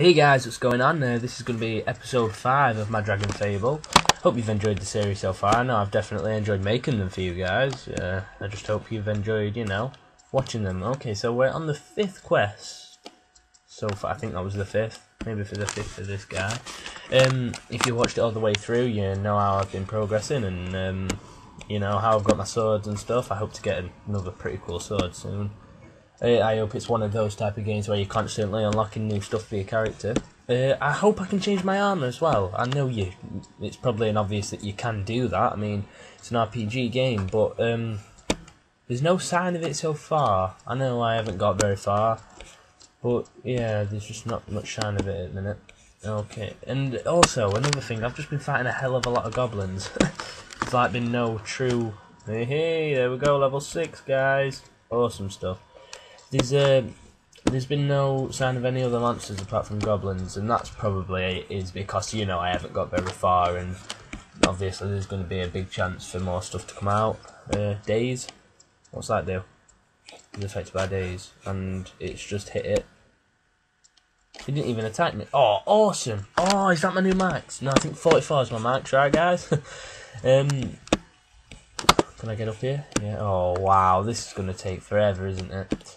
Hey guys, what's going on? Uh, this is going to be episode 5 of my Dragon Fable. Hope you've enjoyed the series so far. I know I've definitely enjoyed making them for you guys. Uh, I just hope you've enjoyed, you know, watching them. Okay, so we're on the fifth quest. So far, I think that was the fifth. Maybe for the fifth for this guy. Um, if you watched it all the way through, you know how I've been progressing and, um, you know, how I've got my swords and stuff. I hope to get another pretty cool sword soon. Uh, I hope it's one of those type of games where you're constantly unlocking new stuff for your character. Uh, I hope I can change my armor as well. I know you. It's probably an obvious that you can do that. I mean, it's an RPG game, but um, there's no sign of it so far. I know I haven't got very far, but yeah, there's just not much sign of it at the minute. Okay, and also another thing, I've just been fighting a hell of a lot of goblins. There's like been no true. Hey, hey, there we go, level six, guys. Awesome stuff. There's uh, there's been no sign of any other monsters apart from goblins, and that's probably is because you know I haven't got very far, and obviously there's going to be a big chance for more stuff to come out. Uh, daze, what's that do? It's affected by daze, and it's just hit it. He didn't even attack me. Oh, awesome! Oh, is that my new max? No, I think 44 is my max, right, guys? um, can I get up here? Yeah. Oh, wow, this is going to take forever, isn't it?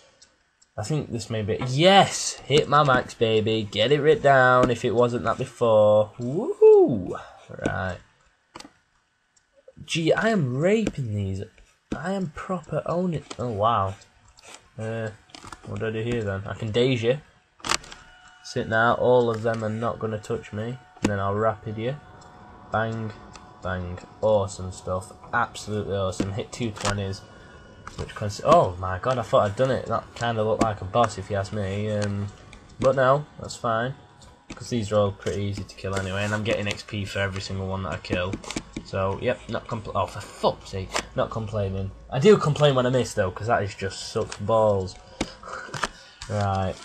I think this may be. Yes! Hit my max, baby. Get it written down if it wasn't that before. Woohoo! Right. Gee, I am raping these. I am proper owning. Oh, wow. Uh, what do I do here then? I can daze you. Sit now. All of them are not going to touch me. And then I'll rapid you. Bang. Bang. Awesome stuff. Absolutely awesome. Hit two 20s. Which oh my god, I thought I'd done it. That kind of looked like a boss if you ask me. Um, but no, that's fine. Because these are all pretty easy to kill anyway, and I'm getting XP for every single one that I kill. So, yep, not compl- Oh, for fuck's sake, not complaining. I do complain when I miss, though, because that is just sucks balls. right.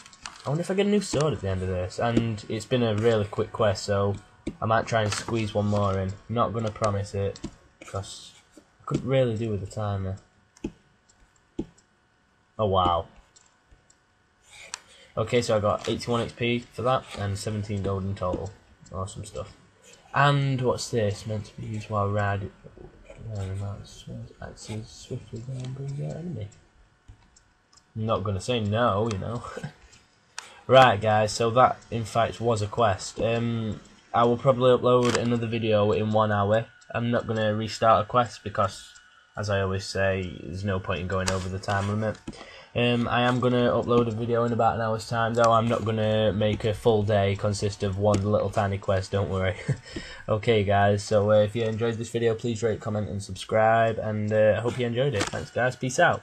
I wonder if I get a new sword at the end of this. And it's been a really quick quest, so I might try and squeeze one more in. Not to promise it, because I couldn't really do with the timer. Oh wow. Okay, so I got 81 XP for that and 17 gold in total. Awesome stuff. And what's this? Meant to be used while. Acts as swiftly than brings out enemy. I'm not gonna say no, you know. right, guys. So that in fact was a quest. Um, I will probably upload another video in one hour. I'm not gonna restart a quest because as I always say, there's no point in going over the time limit. Um, I am going to upload a video in about an hour's time, though. I'm not going to make a full day consist of one little tiny quest, don't worry. okay, guys, so uh, if you enjoyed this video, please rate, comment, and subscribe, and uh, I hope you enjoyed it. Thanks, guys. Peace out.